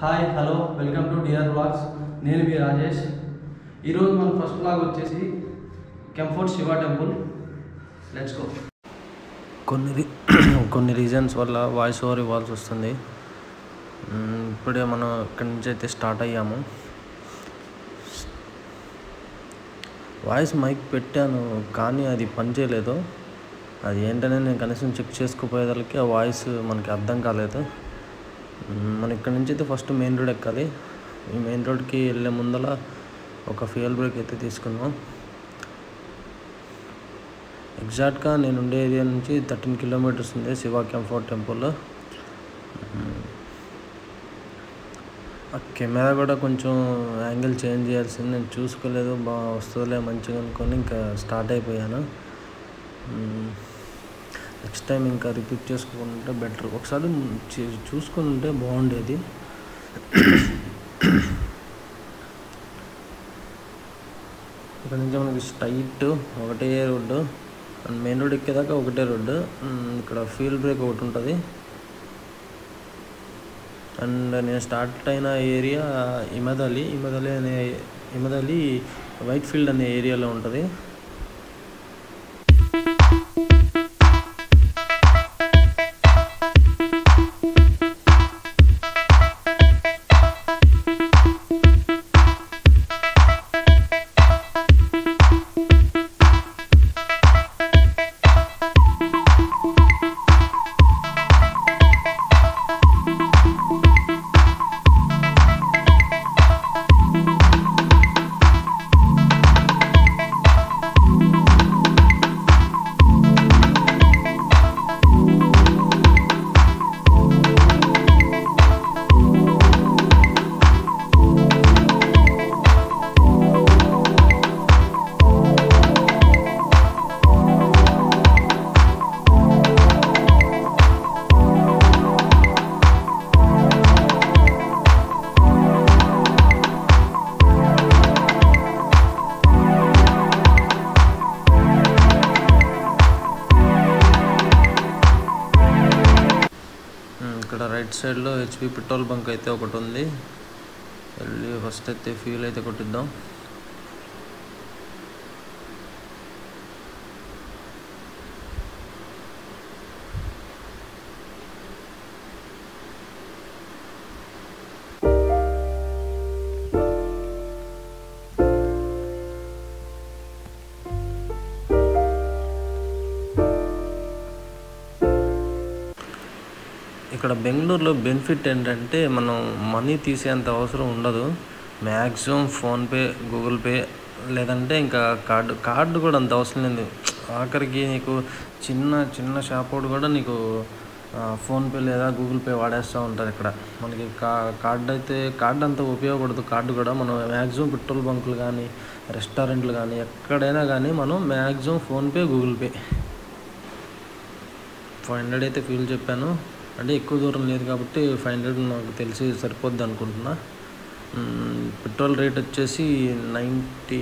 Hi hello welcome to dear vlogs నేను మీ రాజేష్. ఈరోజు మన ఫస్ట్ బ్లాగ్ వచ్చేసి Kempfort Shiva temple let's go కొన్ని రీ కొన్ని రీజన్స్ వల్ల వాయిస్ ఓవర్ ఇవ్వాల్సి వస్తుంది. ఇప్పుడే మనం ఇక్కడి నుంచి అయితే స్టార్ట్ అయ్యాము. వాయిస్ మైక్ పెట్టాను కానీ అది పనిచేయలేదు అది ఏంటనే నేను కనీసం చెక్ చేసుకోపోయేదానికి ఆ వాయిస్ మనకి అర్థం కాలేదు. మనం ఇక్కడ నుంచి అయితే ఫస్ట్ మెయిన్ రోడ్ ఎక్కాలి. ఈ మెయిన్ రోడ్కి వెళ్ళే ముందల ఒక ఫ్యూయల్ బ్రేక్ అయితే తీసుకున్నాం ఎగ్జాక్ట్గా నేను ఉండే ఏరియా నుంచి థర్టీన్ కిలోమీటర్స్ ఉంది శివ కంఫర్ట్ టెంపుల్ ఆ కెమెరా కూడా కొంచెం యాంగిల్ చేంజ్ చేయాల్సింది. నేను చూసుకోలేదు బాగా వస్తుందిలే మంచిగా అనుకొని ఇంకా స్టార్ట్ అయిపోయాను. నెక్స్ట్ టైం ఇంకా రిపీట్ చేసుకోకుంటే బెటర్. ఒకసారి చూ- చూసుకొని ఉంటే బాగుండేది. ఇక్కడ నుంచి మనకి స్ట్రైట్ ఒకటే రోడ్డు అండ్ మెయిన్ రోడ్ ఎక్కేదాకా ఒకటే రోడ్డు. ఇక్కడ ఫీల్డ్ బ్రేక్ ఒకటి ఉంటుంది. అండ్ నేను స్టార్ట్ అయిన ఏరియా ఇమదలి ఇమదలి అనే ఇమదలి వైట్ ఫీల్డ్ అనే ఏరియాలో ఉంటుంది. రైట్ సైడ్లో హెచ్పి పెట్రోల్ బంక్ అయితే ఒకటి ఉంది వెళ్ళి ఫస్ట్ అయితే ఫ్యూల్ అయితే కొట్టిద్దాం. ఇక్కడ బెంగళూరులో బెనిఫిట్ ఏంటంటే మనం మనీ తీసేంత అవసరం ఉండదు. మ్యాక్సిమం ఫోన్పే గూగుల్ పే లేదంటే ఇంకా కార్డు కార్డు కూడా అంత అవసరం లేదు. ఆఖరికి నీకు చిన్న చిన్న షాప్ వాడు కూడా నీకు ఫోన్పే లేదా గూగుల్ పే వాడేస్తూ ఉంటారు ఇక్కడ. మనకి కా కార్డు అయితే కార్డు అంత ఉపయోగపడదు. కార్డు కూడా మనం మ్యాక్సిమం పెట్రోల్ బంకులు కానీ రెస్టారెంట్లు కానీ ఎక్కడైనా కానీ మనం maximum PhonePe Google Pay. Five hundred అయితే ఫీల్ చెప్పాను. అంటే ఎక్కువ దూరం లేదు కాబట్టి ఫైవ్ హండ్రెడ్ నాకు తెలిసి సరిపోద్ది అనుకుంటున్నా. పెట్రోల్ రేట్ వచ్చేసి నైంటీ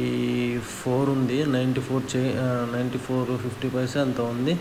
ఫోర్ ఉంది. నైంటీ ఫోర్ చే నైంటీ ఫోర్ ఫిఫ్టీ పైసా అంత ఉంది.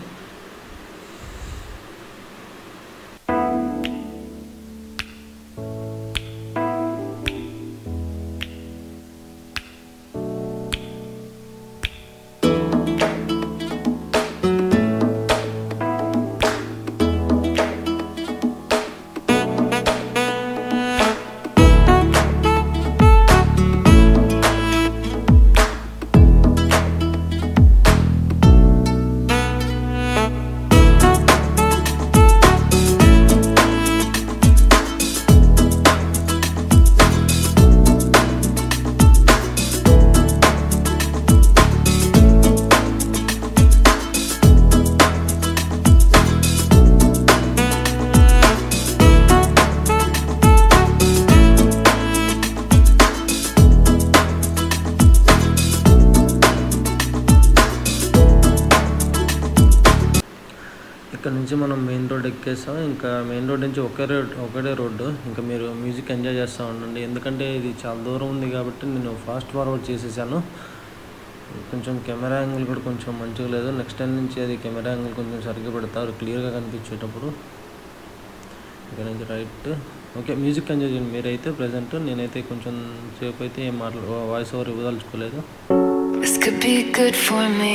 చేస్తాం. ఇంకా మెయిన్ రోడ్ నుంచి ఒకే రోడ్ ఒకటే రోడ్డు. ఇంకా మీరు మ్యూజిక్ ఎంజాయ్ చేస్తూ ఉండండి. ఎందుకంటే ఇది చాలా దూరం ఉంది కాబట్టి నేను ఫాస్ట్ ఫార్వర్డ్ చేసేసాను. కొంచెం కెమెరా యాంగిల్ కూడా కొంచెం మంచిగా లేదు. నెక్స్ట్ టైం నుంచి అది కెమెరా యాంగిల్ కొంచెం సరిగ్గా పెడతారు. క్లియర్గా కనిపించేటప్పుడు. ఇక్కడ నుంచి రైట్. ఓకే మ్యూజిక్ ఎంజాయ్ చేయండి. మీరైతే ప్రజెంట్ నేనైతే కొంచెం సేపు అయితే ఏం మాట్లా వాయిస్ ఓవర్ ఇవ్వదలుచుకోలేదు. This could be good for me.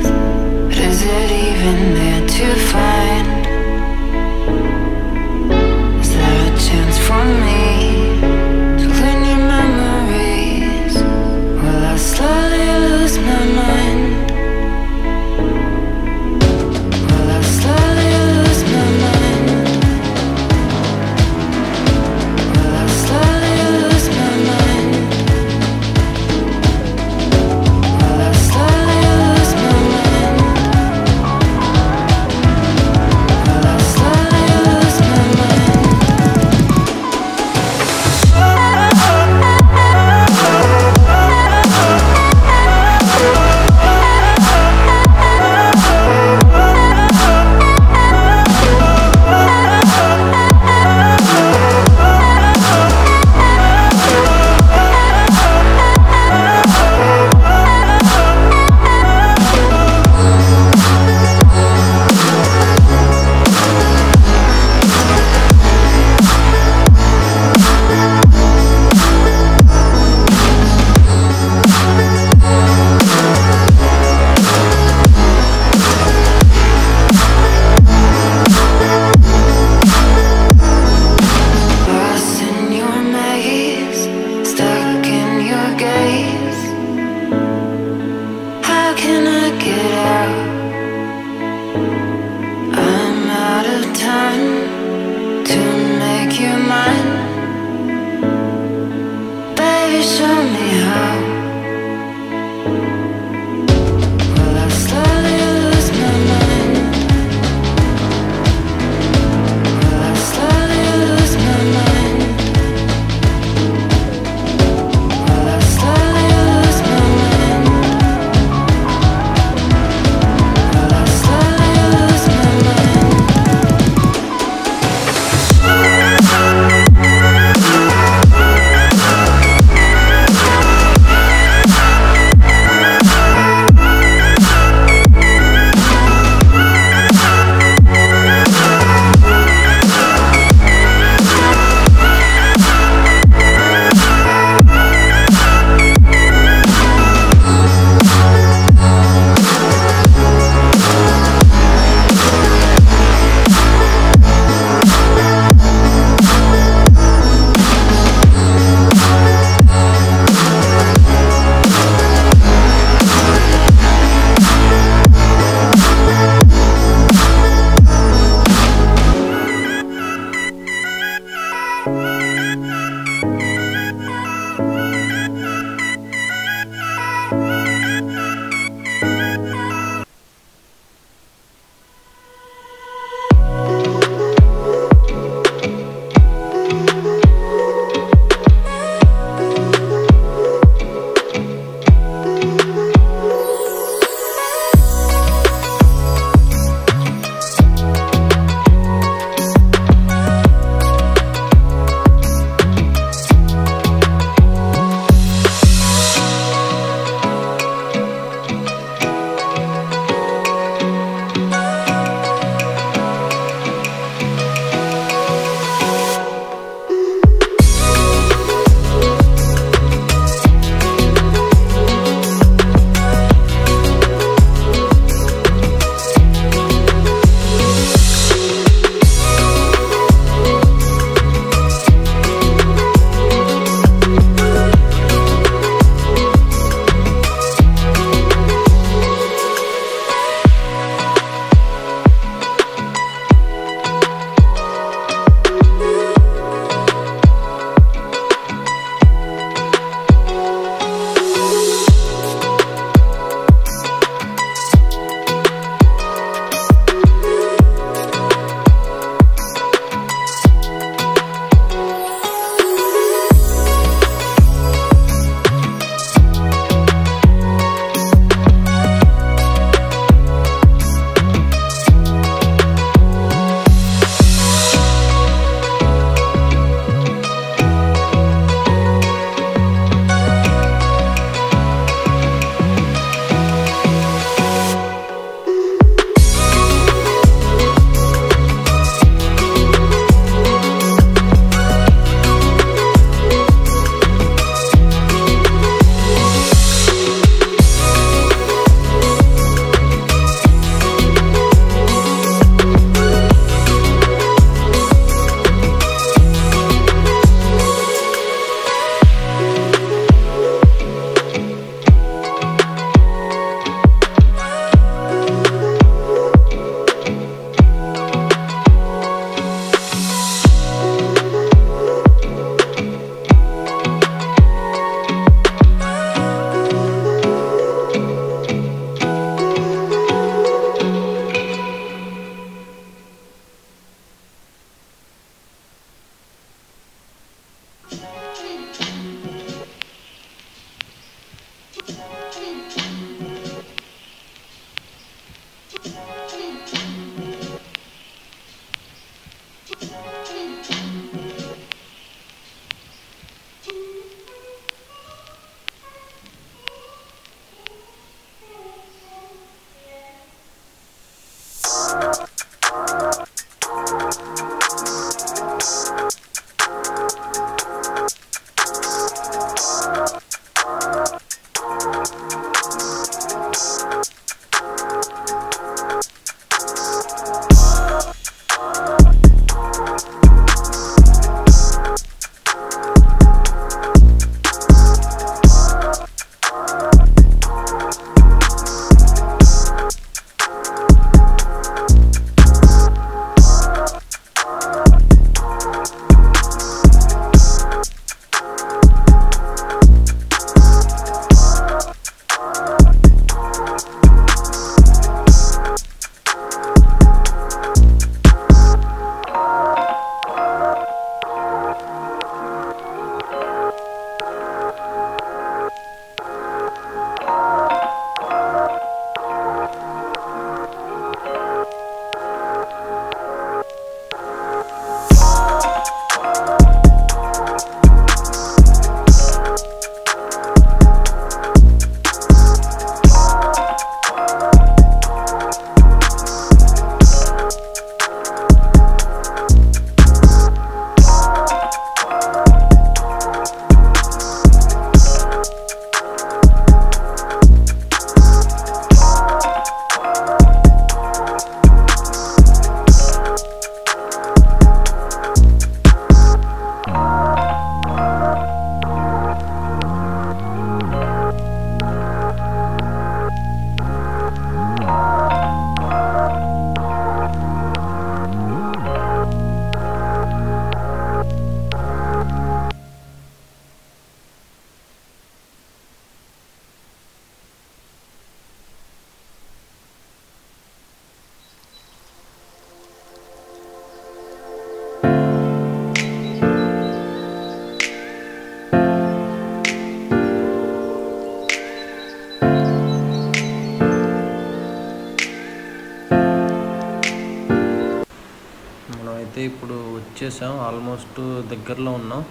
వచ్చేసాం ఆల్మోస్ట్ దగ్గరలో ఉన్నాం.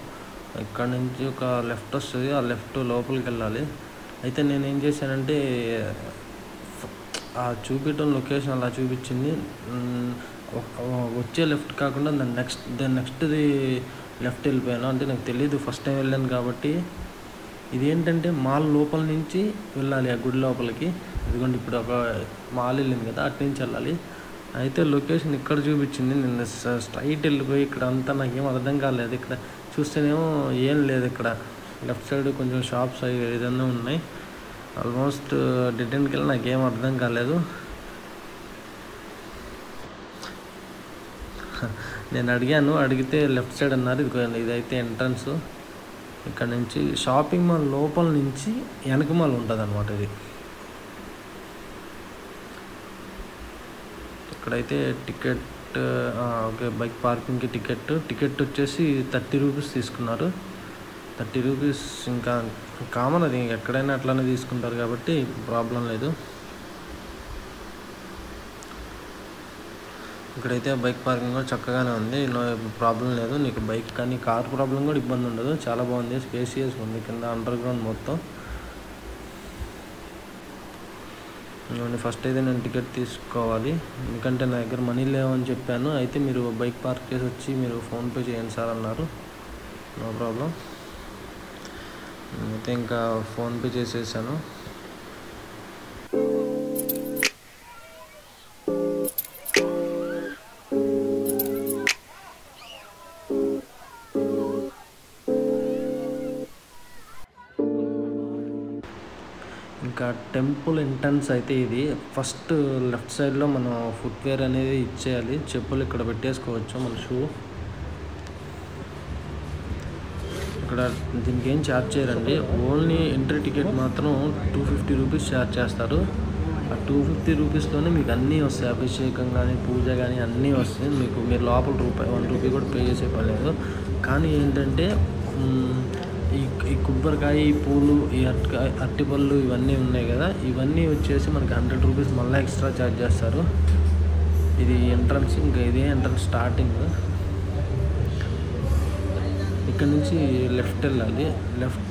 ఇక్కడ నుంచి ఒక లెఫ్ట్ వస్తుంది. ఆ లెఫ్ట్ లోపలికి వెళ్ళాలి. అయితే నేను ఏం చేశానంటే ఆ చూపించడం లొకేషన్ అలా చూపించింది. వచ్చే లెఫ్ట్ కాకుండా దాని నెక్స్ట్ దాని నెక్స్ట్ది లెఫ్ట్ వెళ్ళిపోయాను. అంటే నాకు తెలియదు ఫస్ట్ టైం వెళ్ళాను కాబట్టి. ఇది ఏంటంటే మాల్ లోపల నుంచి వెళ్ళాలి. ఆ గుడి లోపలికి. ఇదిగోండి ఇప్పుడు ఒక మాల్ వెళ్ళింది కదా. అటు నుంచి వెళ్ళాలి. అయితే లొకేషన్ ఇక్కడ చూపించింది. నేను స్ట్రైట్ వెళ్ళిపోయి ఇక్కడ అంతా నాకు ఏం అర్థం కాలేదు. ఇక్కడ చూస్తేనేమో ఏం లేదు ఇక్కడ. లెఫ్ట్ సైడ్ కొంచెం షాప్స్ అవి ఏదైనా ఉన్నాయి. ఆల్మోస్ట్ డిటెన్కి వెళ్ళి నాకు ఏం అర్థం కాలేదు. నేను అడిగాను అడిగితే లెఫ్ట్ సైడ్ అన్నారు. ఇది ఇదైతే ఎంట్రన్స్. ఇక్కడ నుంచి షాపింగ్ మాల్ లోపల నుంచి వెనక మాల్ ఉంటుంది అనమాట ఇది. ఇక్కడైతే టికెట్ ఓకే బైక్ పార్కింగ్కి టికెట్ టికెట్ వచ్చేసి థర్టీ రూపీస్ తీసుకున్నారు. థర్టీ రూపీస్ ఇంకా కామన్ అది ఎక్కడైనా అట్లానే తీసుకుంటారు కాబట్టి ప్రాబ్లం లేదు. ఇక్కడైతే బైక్ పార్కింగ్ కూడా చక్కగానే ఉంది. నో ప్రాబ్లం లేదు. నీకు బైక్ కానీ కార్ ప్రాబ్లం కూడా ఇబ్బంది ఉండదు. చాలా బాగుంది. స్పేసియస్ ఉంది కింద అండర్ గ్రౌండ్ మొత్తం. నేను ఫస్ట్ అయితే నేను టికెట్ తీసుకోవాలి. ఎందుకంటే నా దగ్గర మనీ లేవని చెప్పాను. అయితే మీరు బైక్ పార్క్ చేసి వచ్చి మీరు ఫోన్పే చేయండి సార్ అన్నారు. నో ప్రాబ్లం అయితే ఇంకా ఫోన్పే చేసేసాను. టెంపుల్ ఎంట్రన్స్ అయితే ఇది. ఫస్ట్ లెఫ్ట్ సైడ్లో మనం ఫుట్వేర్ అనేది ఇచ్చేయాలి. చెప్పులు ఇక్కడ పెట్టేసుకోవచ్చు మన షూ. ఇక్కడ దీనికి ఏం ఛార్జ్ చేయరండి. ఓన్లీ ఎంట్రీ టికెట్ మాత్రం టూ ఫిఫ్టీ రూపీస్ ఛార్జ్ చేస్తారు. ఆ టూ ఫిఫ్టీ రూపీస్లోనే మీకు అన్నీ వస్తాయి. అభిషేకం కానీ పూజ కానీ అన్నీ వస్తాయి. మీకు మీరు లోపల రూపాయి వన్ రూపీ కూడా పే చేసే పని లేదు. కానీ ఏంటంటే ఈ ఈ కొబ్బరికాయ ఈ పూలు ఈ అరటికాయ అరటిపళ్ళు ఇవన్నీ ఉన్నాయి కదా. ఇవన్నీ వచ్చేసి మనకి హండ్రెడ్ రూపీస్ మళ్ళీ ఎక్స్ట్రా ఛార్జ్ చేస్తారు. ఇది ఎంట్రన్స్ ఇంకా ఇదే ఎంట్రన్స్ స్టార్టింగ్ ఇక్కడ నుంచి లెఫ్ట్ వెళ్ళాలి. లెఫ్ట్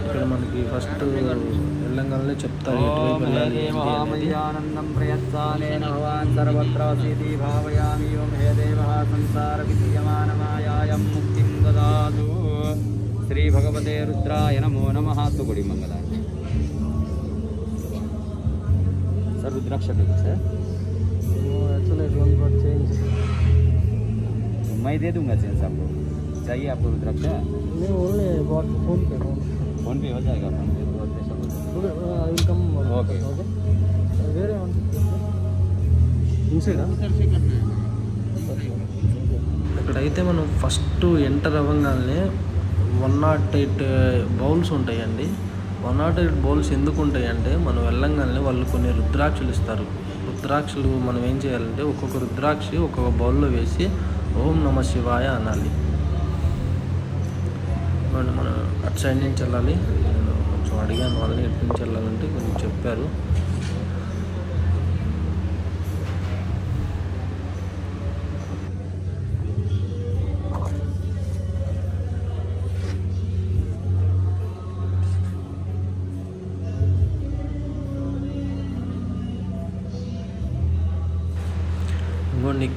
ఇక్కడ మనకి ఫస్ట్ వెళ్ళంగానే చెప్తారు ఎటువైపు వెళ్ళాలి ఏంటి అనేది. శ్రీ భగవతే రుద్రాయ నమో నమః తుగుడి మంగళాన్ని सर रुद्राक्ष भी कुछ है मैं दे दूंगा चेंज आपको चाहिए आपको रुद्राक्ष फोन पे हो जाएगा फोन पे तो पैसा हो जाएगा। ओके ఇక్కడైతే మనం ఫస్ట్ ఎంటర్ అవ్వగానే వన్ నాట్ ఎయిట్ బౌల్స్ ఉంటాయండి. వన్ నాట్ ఎయిట్ బౌల్స్ ఎందుకు ఉంటాయంటే మనం వెళ్ళంగానే వాళ్ళు కొన్ని రుద్రాక్షలు ఇస్తారు. రుద్రాక్షలు మనం ఏం చేయాలంటే ఒక్కొక్క రుద్రాక్ష ఒక్కొక్క బౌల్లో వేసి ఓం నమ శివాయ అనాలి. మనం అటు సైడ్ నుంచి వెళ్ళాలి. నేను కొంచెం అడిగాను వాళ్ళని ఎటు నుంచి వెళ్ళాలంటే కొంచెం చెప్పారు.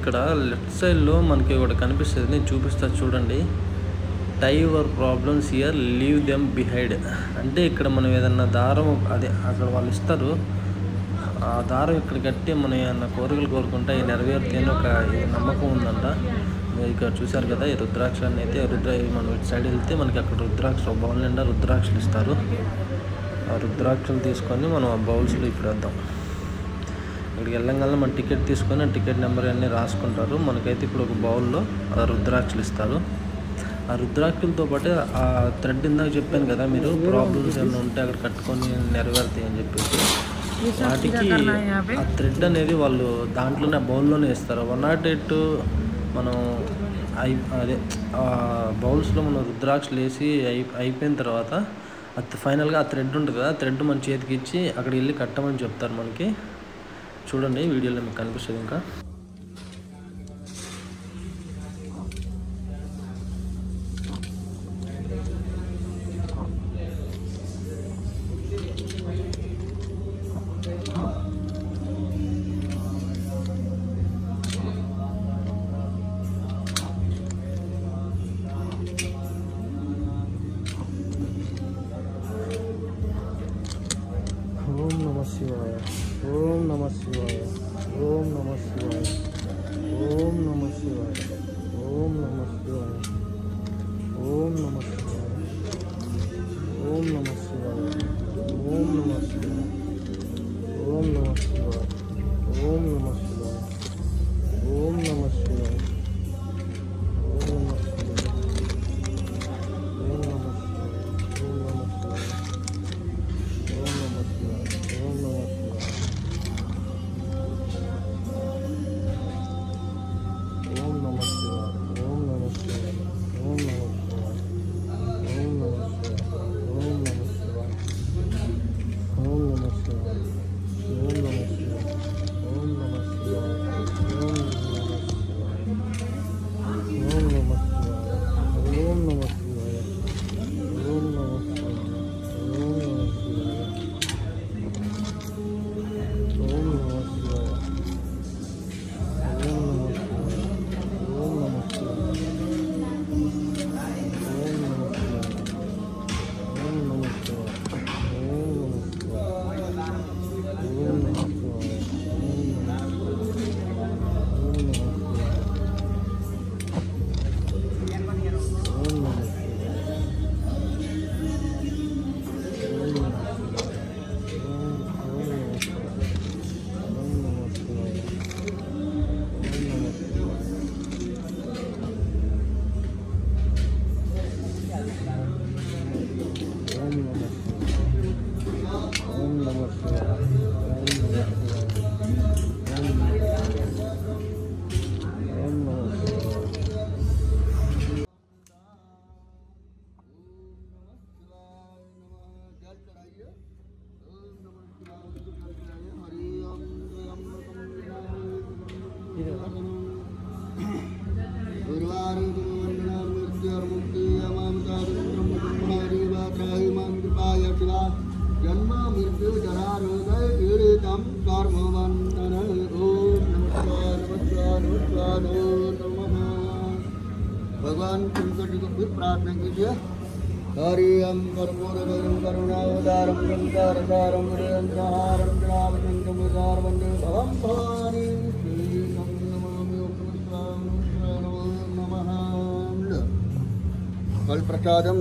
ఇక్కడ లెఫ్ట్ సైడ్లో మనకి ఒకటి కనిపిస్తుంది. నేను చూపిస్తా చూడండి. Tie problems here leave them behind. అంటే ఇక్కడ మనం ఏదన్నా దారం అదే అక్కడ వాళ్ళు ఇస్తారు. ఆ దారం ఇక్కడ కట్టి మనం ఏమన్నా కోరికలు కోరుకుంటే అవి నెరవేరుతాయని ఒక నమ్మకం ఉందంట. మీరు ఇక్కడ చూశారు కదా ఈ రుద్రాక్షాన్ని అయితే రుద్ర మనం ఇటు సైడ్ వెళ్తే మనకి అక్కడ రుద్రాక్ష బౌల్ నిండా రుద్రాక్షలు ఇస్తారు. ఆ రుద్రాక్షలు తీసుకొని మనం ఆ బౌల్స్లో ఇప్పుడు వేద్దాం. అక్కడికి వెళ్ళంగానే మన టికెట్ తీసుకొని టికెట్ నెంబర్ అన్నీ రాసుకుంటారు. మనకైతే ఇప్పుడు ఒక బౌల్లో ఆ రుద్రాక్షలు ఇస్తారు. ఆ రుద్రాక్షలతో పాటు ఆ థ్రెడ్ ఇందాక చెప్పాను కదా మీరు ప్రాబ్లమ్స్ ఏమైనా ఉంటే అక్కడ కట్టుకొని నెరవేరుతాయి అని చెప్పేసి. వాటికి ఆ థ్రెడ్ అనేది వాళ్ళు దాంట్లోనే ఆ బౌల్లోనే ఇస్తారు వన్ నాట్ ఎయిట్ మనం అయి అదే ఆ బౌల్స్లో మనం రుద్రాక్షలు వేసి అయి అయిపోయిన తర్వాత అది ఫైనల్గా ఆ థ్రెడ్ ఉంటుంది కదా థ్రెడ్ మన చేతికి ఇచ్చి అక్కడికి వెళ్ళి కట్టమని చెప్తారు మనకి. చూడండి వీడియోలో మీకు కనిపిస్తుంది ఇంకా. Mario.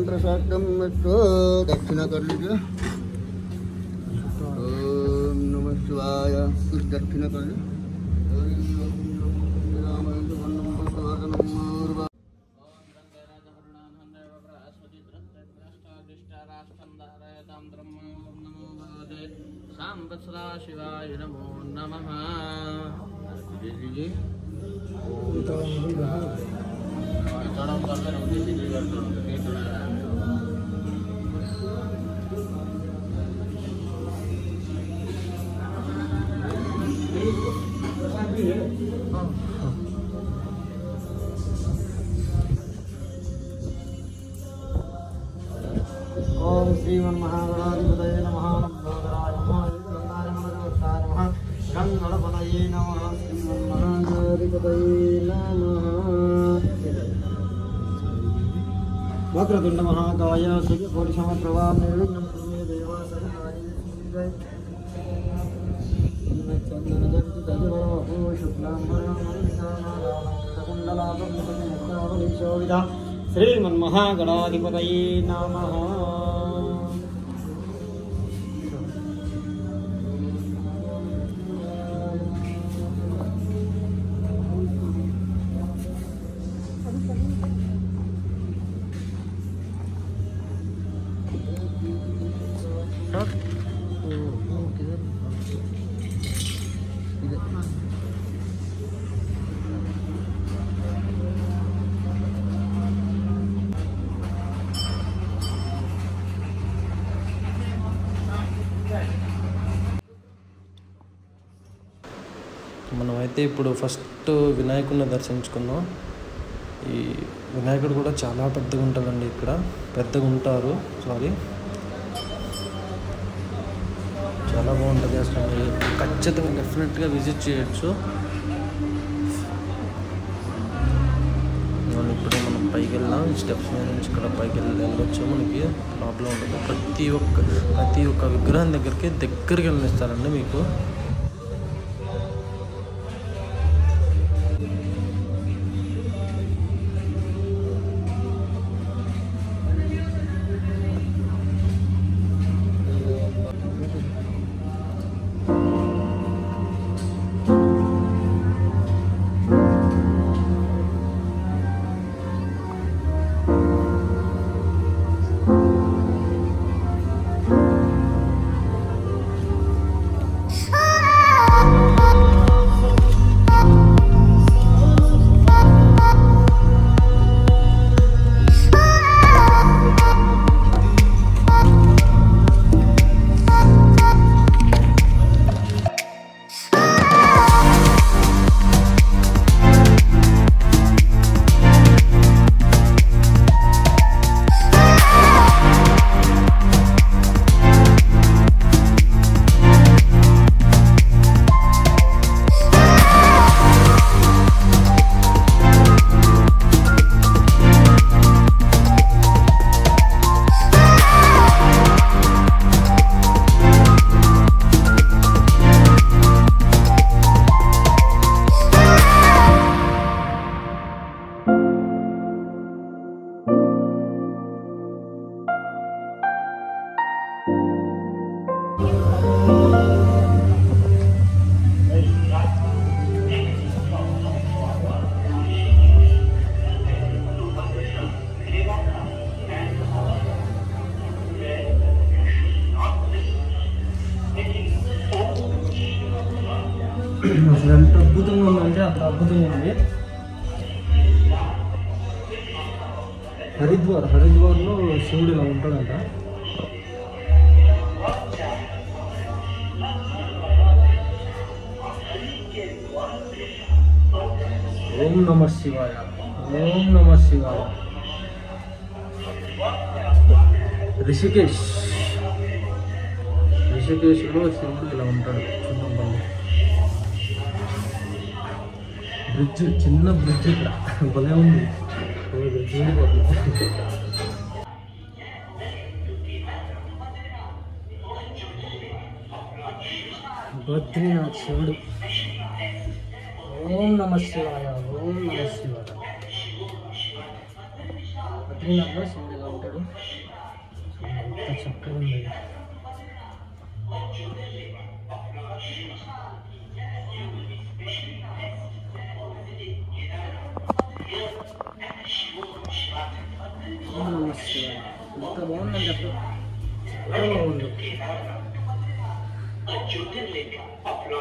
प्रसाद तो दक्षिणा कर लीजिए ओम नमः शिवाय। कुछ दक्षिणा कर लीजिए शिवाय नमो। नमः ओम चढाउनु पर्दैन वक्रतुण्डमहाकाय सूर्यकोटिशमप्रभां निर्विघ्नं भक्रदुण्डमहाकाय श्रीपुरुशमप्रभाविदा श्रीमन्महागणाधिपतये नमः। అయితే ఇప్పుడు ఫస్ట్ వినాయకుడిని దర్శించుకుందాం. ఈ వినాయకుడు కూడా చాలా పెద్దగా ఉంటుందండి ఇక్కడ. పెద్దగా ఉంటారు. సారీ చాలా బాగుంటుంది అసలు. మీరు ఖచ్చితంగా డెఫినెట్గా విజిట్ చేయొచ్చు. ఇప్పుడే మనం పైకి వెళ్ళాం స్టెప్స్ మీద నుంచి ఇక్కడ పైకి వెళ్ళి వెళ్ళొచ్చు మనకి. ప్రాబ్లం ఉండదు. ప్రతి ఒక్క ప్రతి ఒక్క విగ్రహం దగ్గరికి దగ్గరికి వెళ్ళిస్తారండి మీకు. నమ శివాయ ఓం నమ శివాయ రిషికేష్ రిషికేశ్లో శివుడు ఇలా ఉంటాడు చూద్దాం పండి బ్రిడ్జ్ చిన్న బ్రిడ్జ్ ఇక్కడ భలే ఉంది ఓ బ్రిడ్జ్ ఊడిపోతుంది బద్రీనాథ్ శివుడు ఓం నమ శివాయ ఓం నమ శివాయ బద్రీనాథ్లో శివుడు ఇలా ఉంటాడు ఎంత చక్కగా ఉంది ఓం నమ శివాయ ఎంత బాగుందండి అసలు చాలా బాగుంది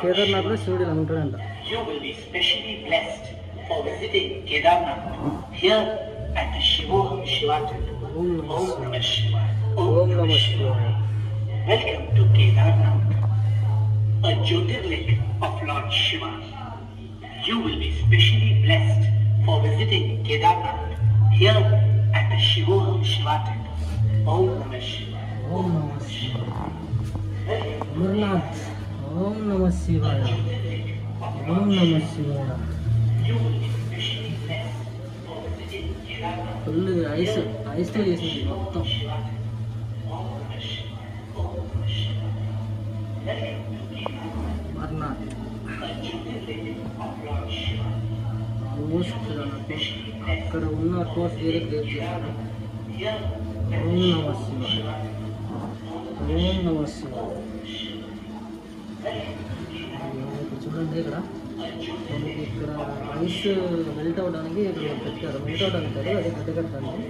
కేదార్నాథ్లో శివుడు ఇలా ఉంటాడంట you will be specially blessed for visiting Kedarnath here at the Shiva Shiva Temple. Oh, Om Namah Shivaya. Om oh, Welcome to Kedarnath, a Jyotirlik of Lord Shiva. You will be specially blessed for visiting Kedarnath here at the Shiva Shiva Temple. Om Namah Shivaya. Om Namah Shivaya. Gurnath. Om Namah Shivaya. ఓం నమ శివాయ full ice ఐస్తో చేసింది మొత్తం Amarnath almost నాకు అక్కడ ఉన్న atmosphere create చేశారు ఓం నమ శివాయ ఓం నమ శివాయ ఇక్కడ చూడండి ఇక్కడ మనకి ఇక్కడ ఐస్ మెల్ట్ అవడానికి ఇక్కడ పెట్టారు మెల్ట్ అవడానికి కాదు అది గడ్డ కట్టడానికి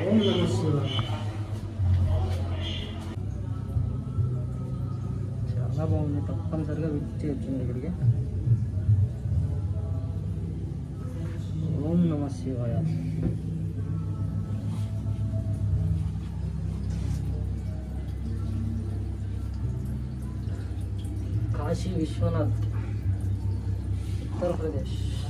ఓం నమ శివాయ చాలా బాగుంది తప్పనిసరిగా విజిట్ చేయొచ్చు ఇక్కడికి ఓం నమ శివాయ కాశీ విశ్వనాథ్ ఉత్తరప్రదేశ్ మీరు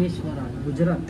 મહાબળેશ્વર ગુજરાત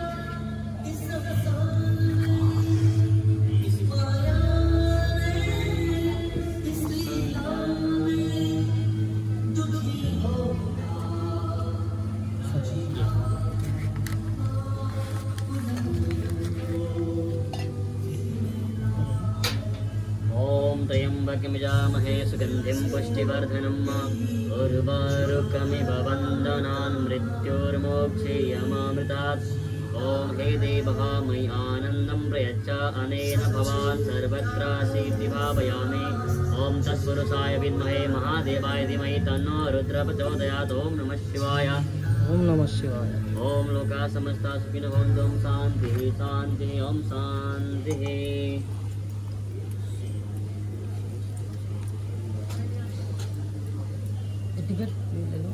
सुरसाय विमहे महादेवाय धीमहि तन्नो रुद्र प्रचोदयात् ओम नम शिवाय। ओम नम शिवाय। ओम लोका समस्ता सुखिन भवन्तु। ओम शांति शांति ओम शांति टिकट ले लो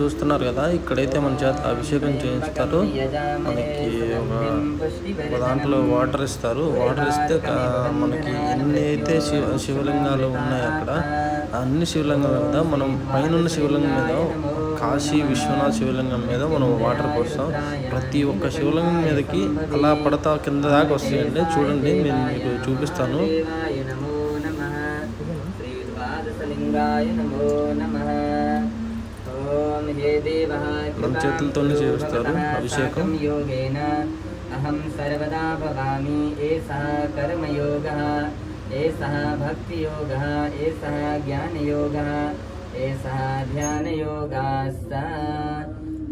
చూస్తున్నారు కదా ఇక్కడైతే మన చేత అభిషేకం చేయిస్తారు మనకి ఒక దాంట్లో వాటర్ ఇస్తారు. వాటర్ ఇస్తే మనకి ఎన్ని అయితే శివ శివలింగాలు ఉన్నాయి అక్కడ అన్ని శివలింగాల మీద మనం పైన ఉన్న శివలింగం మీద కాశీ విశ్వనాథ్ శివలింగం మీద మనం వాటర్ పోస్తాం. ప్రతి ఒక్క శివలింగం మీదకి అలా పడతా కింద దాకా వస్తాయండి. చూడండి నేను మీకు చూపిస్తాను. దేవాయ నమో నమ. अभिषेकं। योगेन। अहं सर्वदा भवामि एषः कर्मयोगः एषः भक्तियोगः एषः ज्ञानयोगः एषः ध्यानयोगाश्च।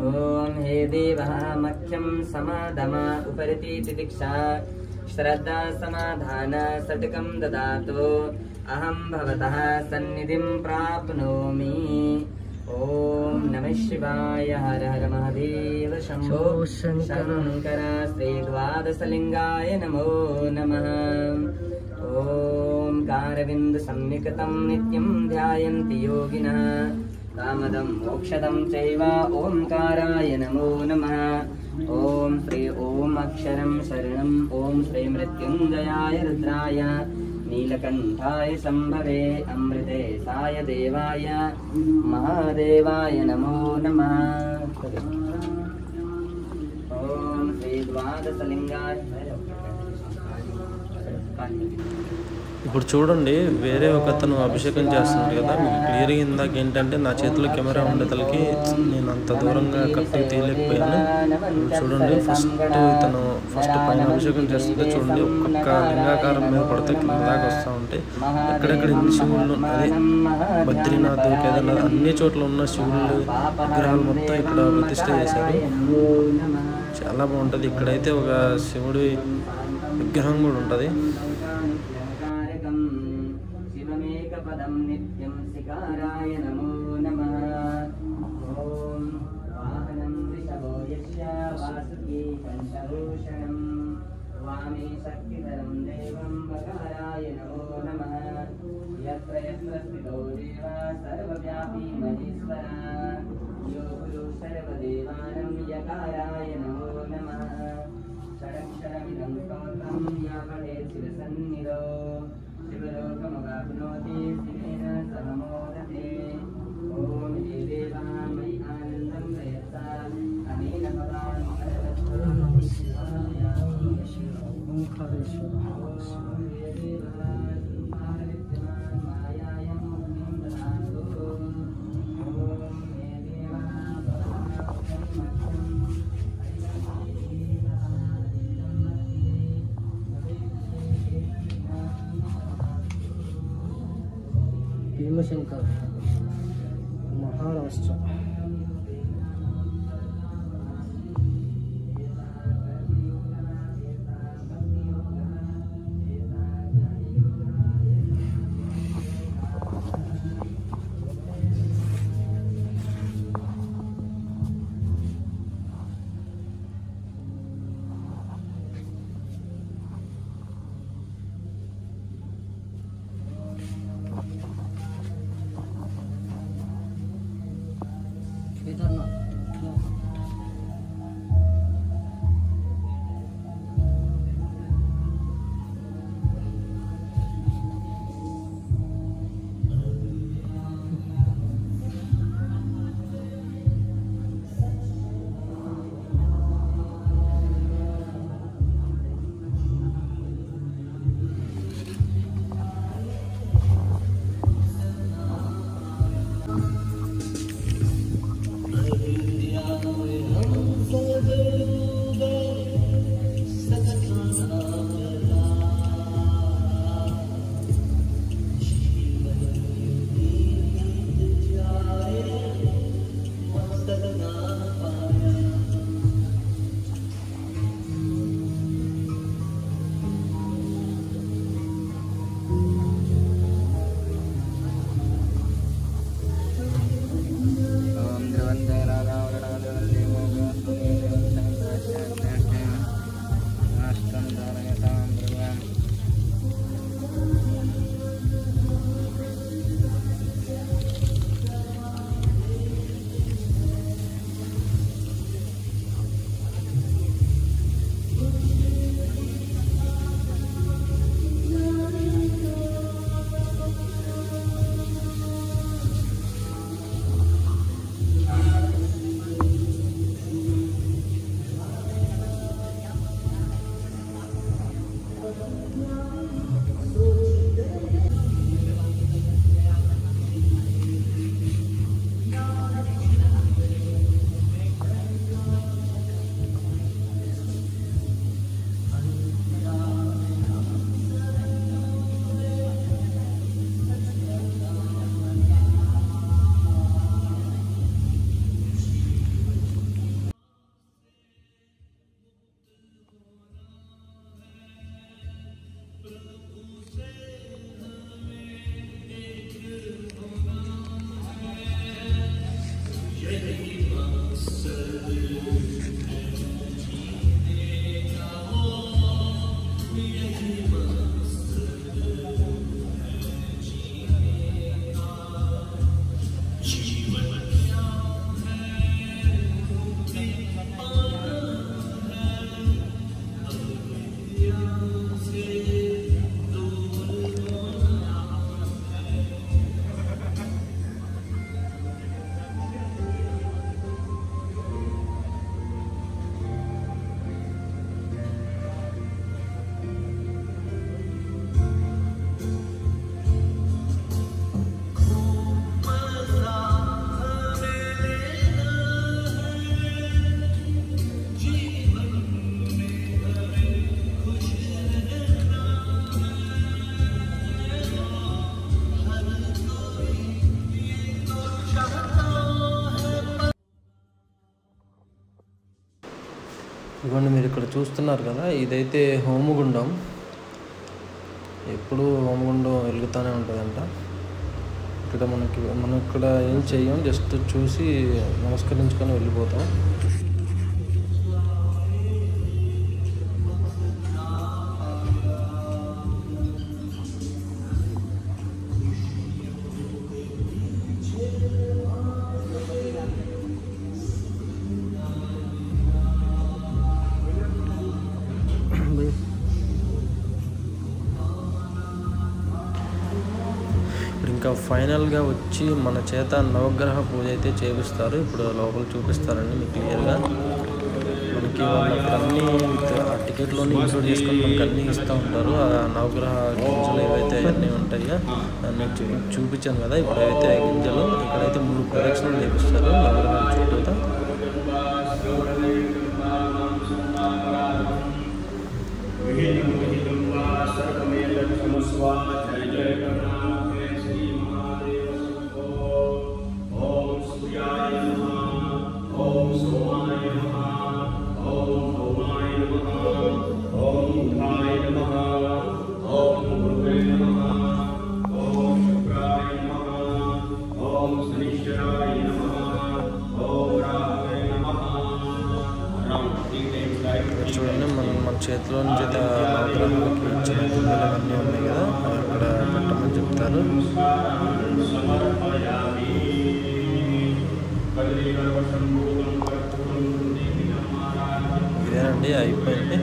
ॐ हे देवः मख्यं समादम उपरिति तितिक्षा श्रद्धा समाधान सटकं ददा अहम भवतः सन्निधि प्राप्नोमि। ॐ नमः शिवाय हर हर महादेव शम्भो। शङ्कर श्रीद्वादशलिङ्गाय नमो नमः। ॐ कारविन्दसन्निकतं नित्यं ध्यायन्ति योगिनः। कामदं मोक्षदं चैव ओङ्काराय नमो नमः। ॐ श्री ॐ अक्षरं शरणं ॐ श्री मृत्युञ्जयाय रुद्राय नीलकण्ठाय शम्भवे अमृतेशाय देवाय महादेवाय नमो नमः। ॐ श्री द्वादशलिङ्गाय। ఇప్పుడు చూడండి వేరే ఒక అతను అభిషేకం చేస్తున్నాడు కదా. మీకు క్లియర్గా ఇందాక ఏంటంటే నా చేతిలో కెమెరా ఉండేతలకి నేను అంత దూరంగా కరెక్ట్గా తీయలేకపోయాను ఇప్పుడు చూడండి ఫస్ట్ ఇతను ఫస్ట్ పైన అభిషేకం చేస్తుంటే చూడండి ఒక్కొక్క లింగాకారం మీద పడితే కింద దాకా వస్తూ ఉంటే ఎక్కడెక్కడ ఎన్ని శివుళ్ళు అదే బద్రీనాథ్ కేదార్నాథ్ అన్ని చోట్ల ఉన్న శివుళ్ళు విగ్రహాలు మొత్తం ఇక్కడ ప్రతిష్ట చేశారు. చాలా బాగుంటుంది. ఇక్కడైతే ఒక శివుడి విగ్రహం కూడా ఉంటుంది. भीमशंकर महाराष्ट्र ఇదిగోండి మీరు ఇక్కడ చూస్తున్నారు కదా ఇదైతే హోమగుండం. ఎప్పుడూ హోమగుండం వెలుగుతూనే ఉంటుందంట. ఇక్కడ మనకి మనం ఇక్కడ ఏం చెయ్యం జస్ట్ చూసి నమస్కరించుకొని వెళ్ళిపోతాం. ఫైనల్గా వచ్చి మన చేత నవగ్రహ పూజ అయితే చేపిస్తారు. ఇప్పుడు లోపల చూపిస్తారండి మీకు క్లియర్గా. మనకి అన్నీ అన్ని ఆ టికెట్లోనే ఇన్క్లూడ్ చేసుకొని మనకి అన్నీ ఇస్తూ ఉంటారు. ఆ నవగ్రహ గింజలు ఏవైతే అవన్నీ ఉంటాయో అన్నీ చూ చూపించాను కదా. ఇప్పుడు అయితే గింజలు ఇక్కడైతే మూడు ప్రదక్షిణలు చేపిస్తారు. నవగ్రహాల చుట్టూతా. ఇదేనండి అయిపోయింది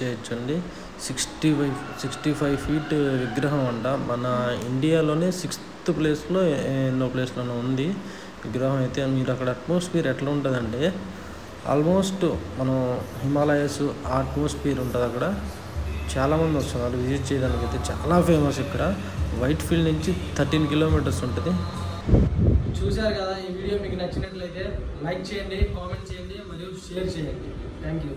చేయొచ్చండి sixty five sixty five feet విగ్రహం అంట. మన ఇండియాలోనే సిక్స్త్ ప్లేస్లో ఎన్నో ప్లేస్లోనే ఉంది విగ్రహం అయితే. మీరు అక్కడ అట్మాస్ఫియర్ ఎట్లా ఉంటుందంటే ఆల్మోస్ట్ మనం హిమాలయస్ అట్మాస్ఫియర్ ఉంటుంది అక్కడ. చాలామంది వస్తున్నారు విజిట్ చేయడానికి అయితే. చాలా ఫేమస్ ఇక్కడ. వైట్ ఫీల్డ్ నుంచి థర్టీన్ కిలోమీటర్స్ ఉంటుంది. చూశారు కదా ఈ వీడియో మీకు నచ్చినట్లయితే లైక్ చేయండి కామెంట్ చేయండి మరియు షేర్ చేయండి. Thank you